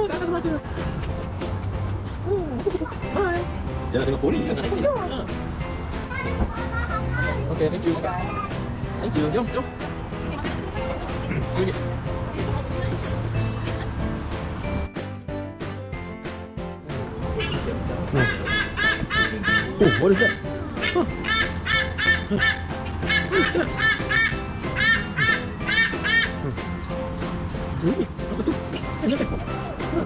Oh, kat atas mata. Bye. Jangan tengok poni kan nak naik poni. Ha. Okay, thank you. Kakak. Thank you. Jom, jom. Pergi. Oh, what is that? Huh. What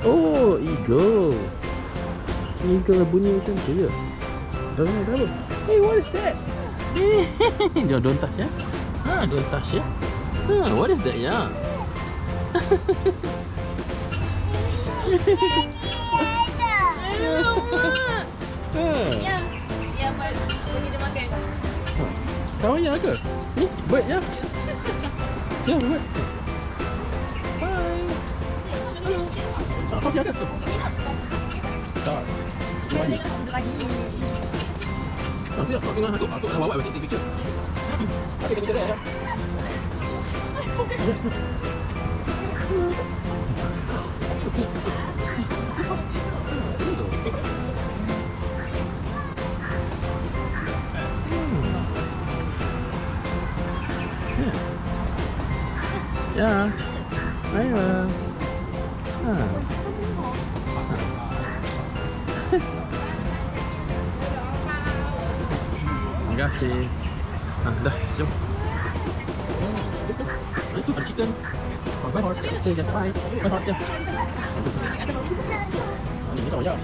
Oh, eagle. Eagle bunyi macam tu je. Dah dah dah. Hey, what is that? Jangan don't touch ya. Ha, don't touch ya. Ha, what is that ya? Ya. Ya. Bagi dia makan. Kawan ya ke? Ni bird ya. Ya, bird. Tak. Lagi. Lagi. Aku aku dengan aku nak bawa bagi picture. Aku kena cerita ya. Bye horse ya. Ah, ni kita ya.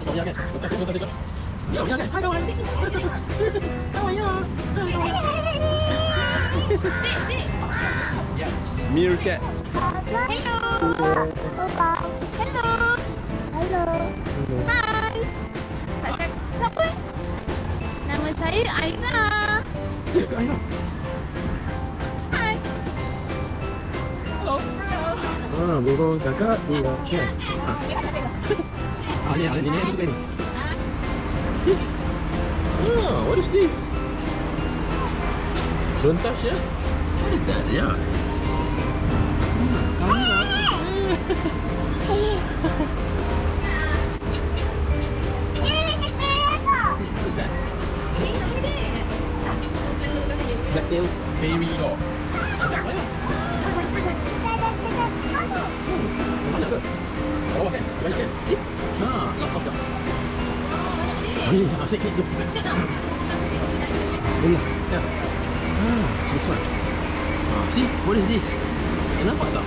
Kita ya kan? Kita kita kita. Ya, ya kan? Hai kawan. Kawan ya. Hai kawan. Meerkat. Hello. Hello. Hello. Hai. Tak cakap siapa? Nama saya Aina. Ya, Aina. Ah, burung kakak dua. Okay. Ah. Ah, ni, ni, ni, ni, suka ni. Ah, what is this? Don't touch ya? What is that? Hmm, sama lah. Dia. Blacktail fairy dog. Ya. Ya. Ah, this one. Ah, see, what is this? Eh, nampak tak?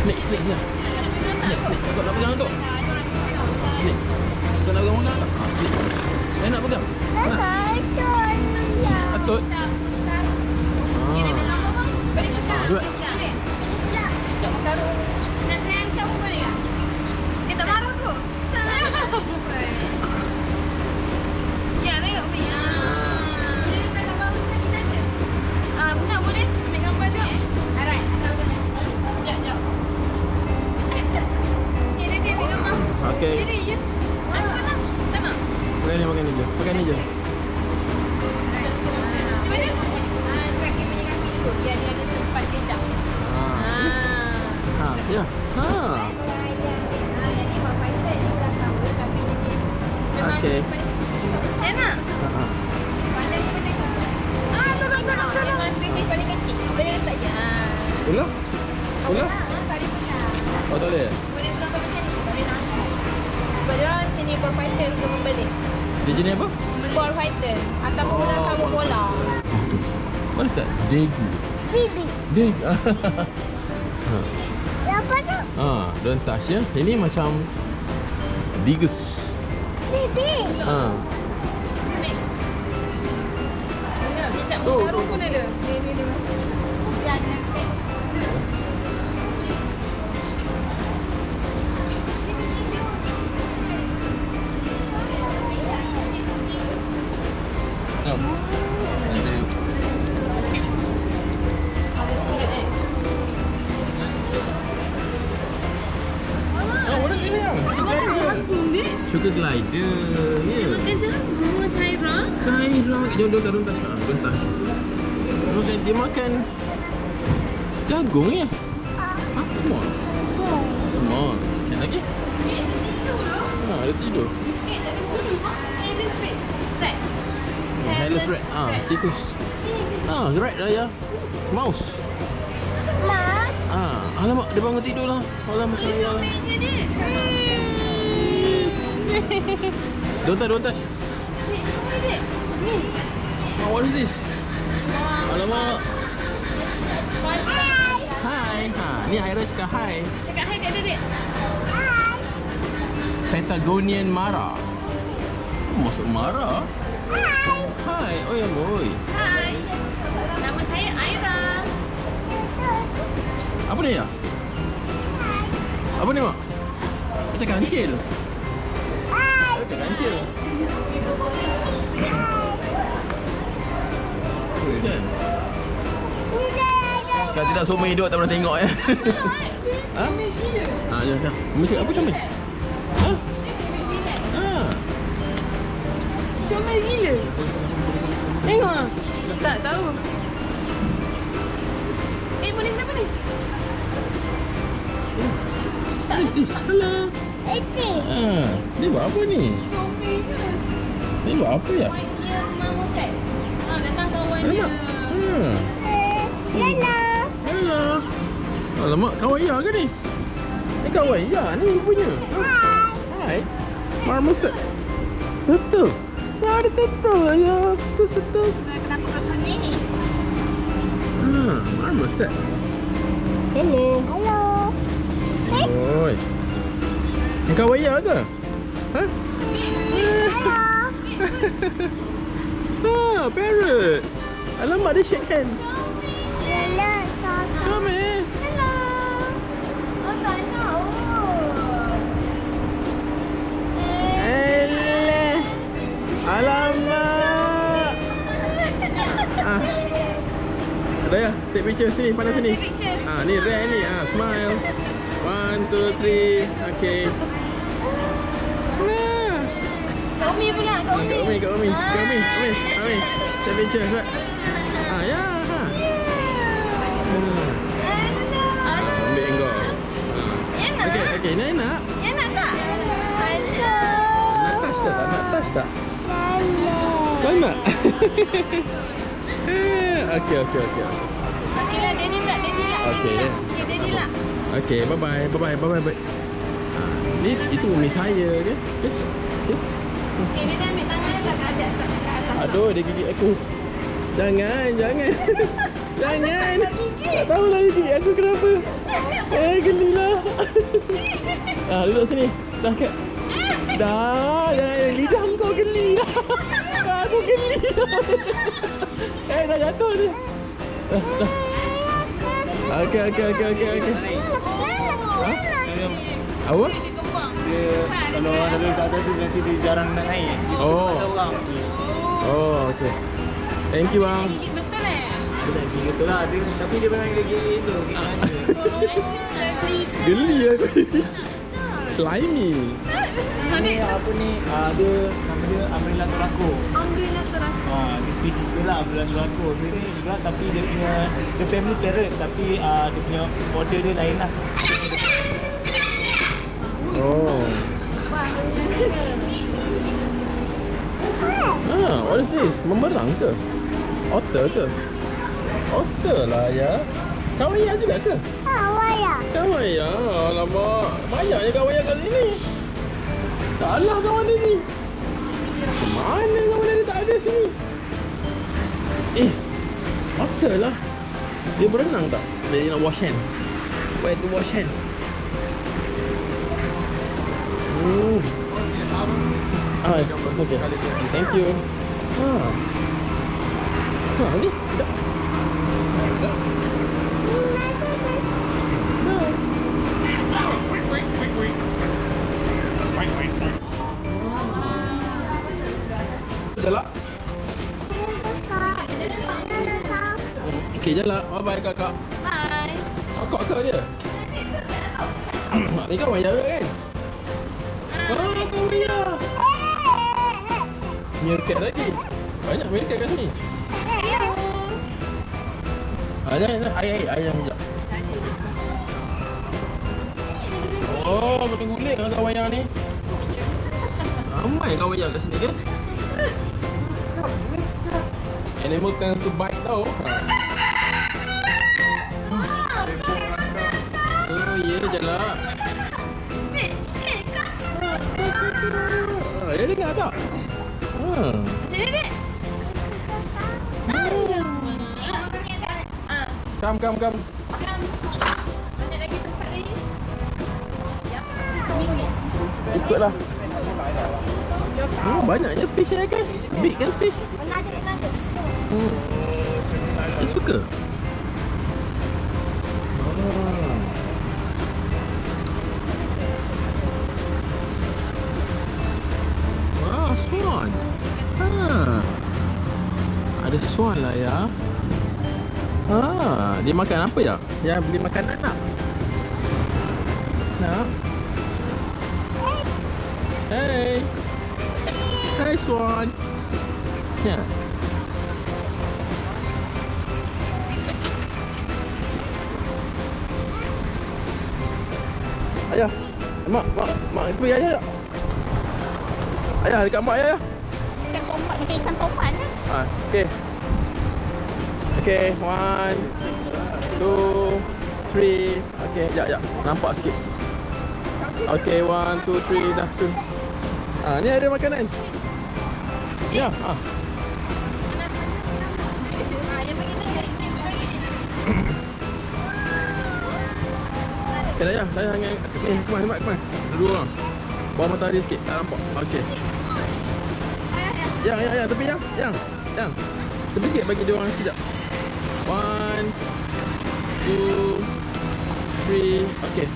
Snake, snake ni. Snake, snake. Kau nak pegang tu? Snake. Kau nak pegang mana tak? Ah, snake. Eh, nak pegang? Nak? Atut. Ah. Ah, Okey. Enak. Ha. pandai ke? Ah, tolong tolong tolong. Yang bisnis paling kecil. Boleh letak je. Ah. Ular? Ular? Ah, tak boleh pegang. Oh, tak boleh? Boleh kau macam ni. Boleh nampak. Sebab dia orang sini ball fighter suka membeli. Dia jenis apa? Ball fighter atau menggunakan Oh, sabuk bola. Is that? Degu. Bibi. Deg. ha. Apa tu? ha, don't touch ya. Ini macam Digus. Bibi. Ha. Muka tu, pun ada. Sudah makan. Jom, don't touch, don't touch. Ah, don't touch. Dia makan, dia makan jagung ya? Ah, small. Small. Makan lagi? Eh, dia tidur loh. Ha, dia tidur. Eh, tak ada bulu. Hairless rat. Ah, tikus. Ah, rat lah ya. Mouse. Mak. Ah, alamak dia bangun tidur lah. Alamak saya. Don't touch, don't touch. Ni. Ni. Oh, what is this? Alamak. Hai. Hai. Ha, ni Aira cakap hi. Cakap hai kat dia, dek. Hai. Patagonian Mara. Masuk Mara? Hai. Hai. Oh ya, boy. Hai. Nama saya Aira. Apa ni ya? Apa ni, Mak? Macam kancil. Hai. Macam kancil. Kan? Kalau tidak semua hidup tak pernah tengok ya. ha? Ha, ya, ya. Mesti apa comel? Ha? Ha. Comel gila. Tengok ah. Tak tahu. Eh, boleh kenapa ni? What is this? Hello. Iti. Ha, ni buat apa ni? Comel ke? Ni buat apa ya? Kawan dia mama set. Ah, datang kawan dia. Ha. Hello. Alamak, kawan ya ke ni? Ni kawan ya ni rupanya. Hai. Hai. Marmoset. Betul. Ya, ada betul ya. Betul betul. Dah kenapa kau sini? Ha, marmoset. Hello. Hello. Oi. Ni kawan ya ke? Ha? Hello. Ha, parrot. Alamak, dia shake hands. Alamak. Ah. Ada ya? Take picture sini, pandang sini. Ah, ni rare ni. Ah, smile. One, two, three. Okay. Ah. Kak Umi pula, Kak Umi. Kak Umi, Kak Umi. Kak Umi, Kak Umi. Kak Umi. Take picture, kuat. Ah, ya. Ha. Ah. Ambil? Okay, nak. Ya nak tak? Hello. Nak touch tak? Nak touch tak? Kau nak? okay, okay, okay. Okey lah, Daddy lah. Daddy lah. Okey, Daddy lah. Okay, bye bye, bye bye, bye bye. Ah, ni itu umi saya? Okay. Okay. Okey, dia dah ambil tangan atas, tak. Aduh, dia gigit aku. Jangan, jangan. jangan. Tak tahulah dia gigit aku kenapa. Eh, gelilah. ah, duduk sini. Dah kat. Dah, jangan. Lidah kau geli dah. aku geli dah. eh, dah jatuh ni. Dah, dah. Okey, okey, okey, okey, okey. Ha? Apa? Dia kalau ada kat atas tu nanti dia jarang nak naik. Dia suka Oh. orang. Oh, okey. Thank you, bang. Betul eh? Betul lah. Dia, tapi dia memang gigit tu. Gigit mana. Geli aku. Slimy. Ni apa ni? Ah dia nama dia Umbrella Turako. Umbrella terang. Ah dia spesies dia lah Umbrella Turako. Dia ni juga tapi dia punya dia family parrot tapi ah dia punya order dia lain lah. Oh. Ah, what is this? Memerang ke? Otter ke? Otter lah ya. Kawaya juga ke? Awaya. Kawaya. Alamak. Banyaknya kawaya kat sini. Salah kawan dia ni. Mana kawan dia tak ada sini? Eh, otter lah. Dia berenang tak? Dia nak wash hand. Where to wash hand? Hmm. Ah, it's okay. Thank you. Ha. Ha, ni. Duck. Duck. Jalak. Okey, jalak. Bye-bye kakak. Bye. Kakak ke dia? Ni Yara kan? Ah, kawan Yara. Meerkat lagi. Banyak mereka kat sini. Ah, ni, ni, air, air, ayam sekejap. Oh, betul gulik dengan kawan yang ni. Ramai kawan yang kat sini kan? Animal tends to bite tau. Ha. Oh, je lah. Ah? Ha. Sini, Dek. Ah, banyak lagi. Ya. Minit. Ikutlah. Hmm, banyaknya fish ni kan? Big kan fish? Hmm. Dia suka. Ah. Wow, swan. Ha. Ada swan lah ya. Ha, dia makan apa ya? Ya, beli makan anak. Nak? Hey. Hey, swan. Ya. Ayah. Mak, mak, mak pergi ayah tak? Ayah dekat mak ayah. Ikan tomat macam ikan tomat lah. Ha, okey. Okey, one, two, three. Okey, jap, jap. Nampak sikit. Okey, one, two, three. Dah tu. Ha, ni ada makanan. Ya, ha. Okay, ayah. Saya hangat. Eh, kemana, kemana, kemana? Dua orang. Bawah matahari sikit. Tak nampak. Okey. Yang, yang, yang. Tepi yang. Yang. Yang. Tepi sikit bagi dia orang sekejap. One, two, three. Okey.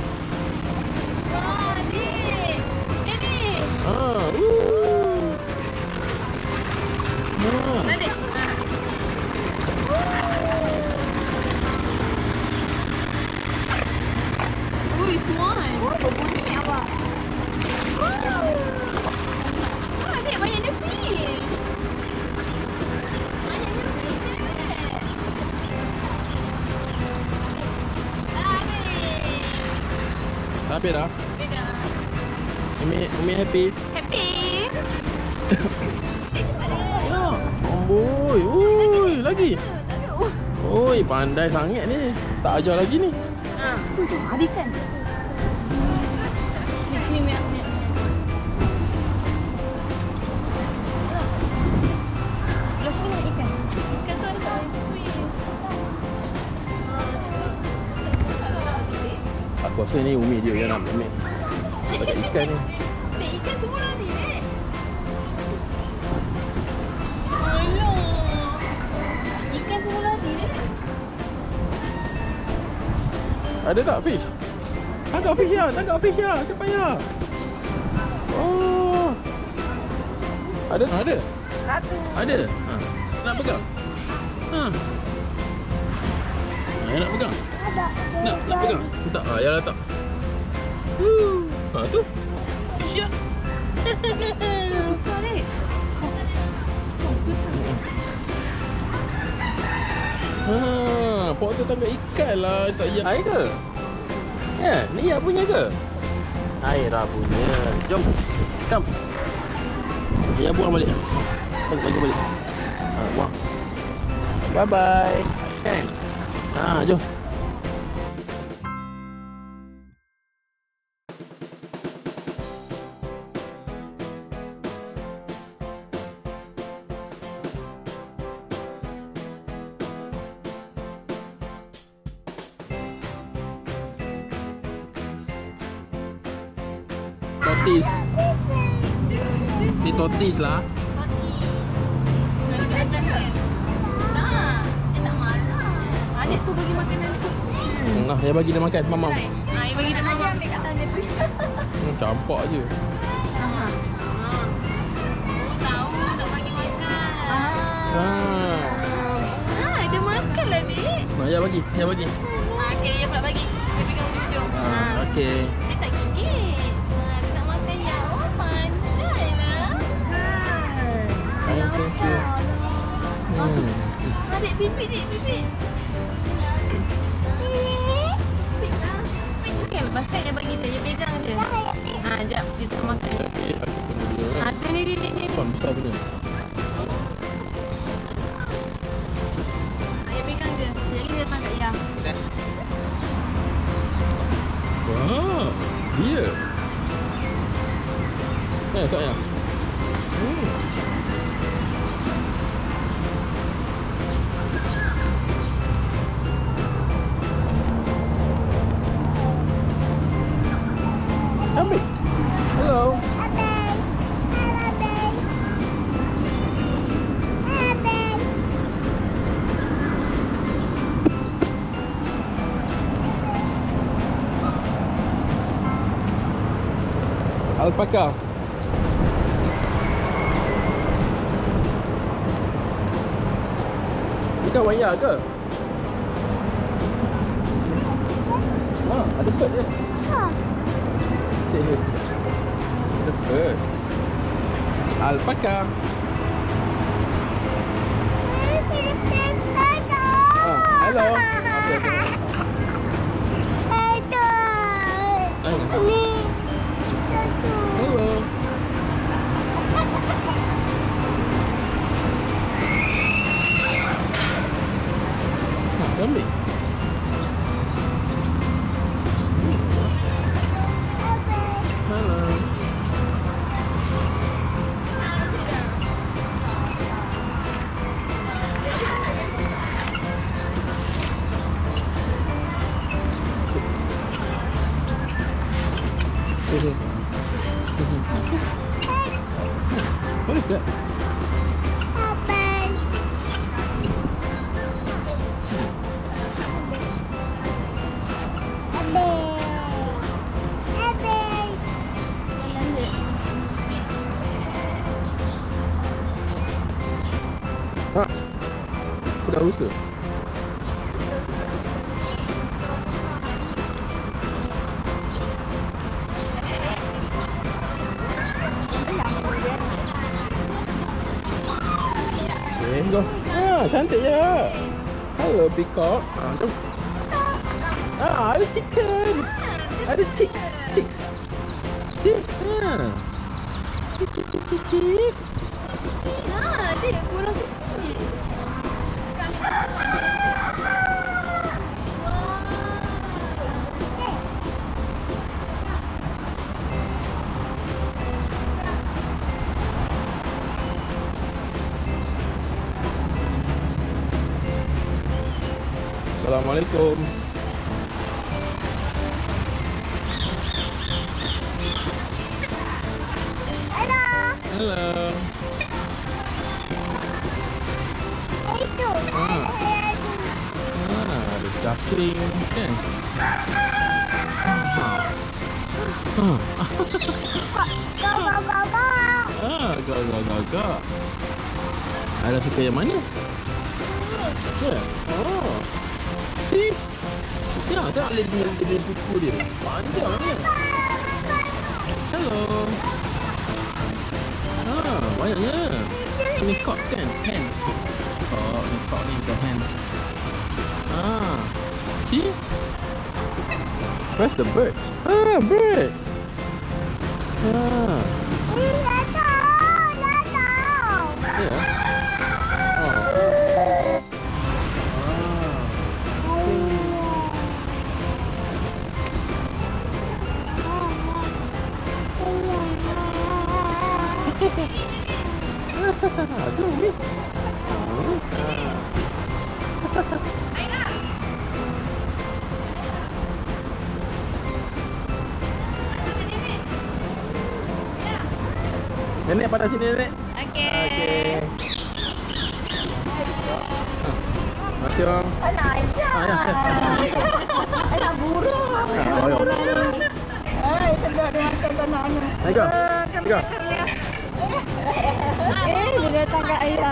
Lagi. Tak ada. Oi, pandai sangat ni. Tak ajar lagi ni. Ah. Sini ada kat squeeze. Aku rasa ni Umi dia yang nak ambil. Ikan ni. Ada tak fish? Tangkap fish ya, tangkap fish ya. Cepat ya. Oh. Ada? Ada. Satu. Ada. Ha. Nak pegang? Ha. Ha, nak pegang? Ada. Nak, nak pegang? Tak. Ha, ya letak. Woo. Ha, tu. Fish ya. Besar, Dek. Ha, pok tu tangkap ikan lah. Tak ya. Air ke? Ya, ni ya punya ke? Air lah punya. Jom. Jom. Ya, buang balik. Bagi, bagi balik. Ha, buang. Bye-bye. Kan? Ha, jom. Tortis. Si tortis lah. Ah, dia tak marah. Adik tu bagi makanan tu. Hmm. Nah, ya bagi dia makan, mamam. Ah, dia bagi dia makan. ambil kat sana tu. Hmm, campak je. Ah. Oh, tahu tak bagi makan. Ha. Dia makan lah, Dik. Nah, ya bagi, ya bagi. Ah, okey, dia pula bagi. Dia pegang ujung-ujung. Ha, okey. Thank you. Alah. bibit, bibit. Kan lepaskan dia bagi dia pegang je. Ha, jap, kita makan. Eh, aku kena dia Ha, kan. tu ni, ni, ni, ni. Kon besar punya. Ayah pegang je. Jadi dia tangkap ya. Wah, dia. Eh, tak? Alpaka. Ikan wayar ke? Ha, ada bird je. Cik ni. Ada bird. Alpaka. Ha, hello. Sini. What is that? Ha. Aku dah haus ke? Okay, cantik je. Hello, peacock. Ah, jom. Ah, ada chicken. Ada chicks. Chicks. Chicks. Ah. Chick, chick, chick, chick, chick. Ha, dia kurang Assalamualaikum. Hello. Ah, ada duckling kan? Ah, ah, gak gak gak gak. Ada suka yang mana? Ya. Oh. Ya, tengok dia dia dia kuku dia. Panjang ni. Hello. Ah, banyaknya. Ini cock kan? Hands. Oh, ni cock ni the hands. Ah. See? Where's the bird? Ah, bird. Ah. Tu ni. Nenek pada sini nenek. Okey. Okey. Masih orang. Anak Aisyah. Ah, ya. Anak burung. Hai, sedap dia makan tanah ni. Ayo. Ah, Ayo. Eh, dia datang kat ayah.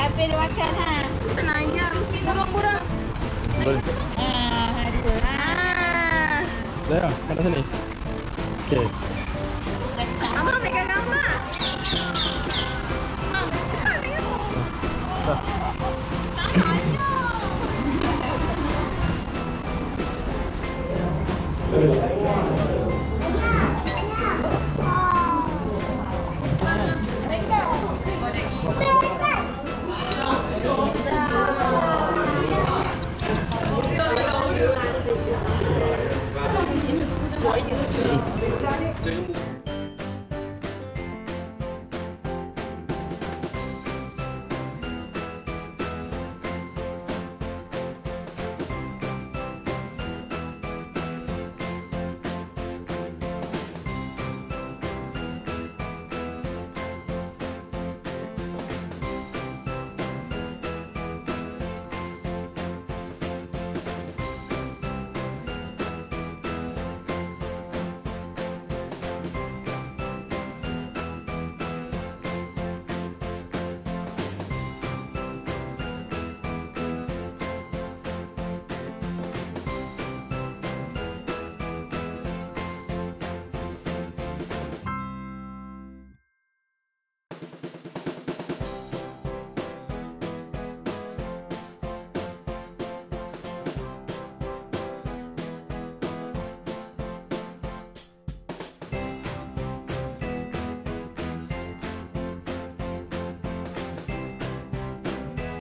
Apa dia makan ha? Tenang je, mesti burung-burung. Boleh. Ah, ada. Ah. Dah, kat sini. Okey.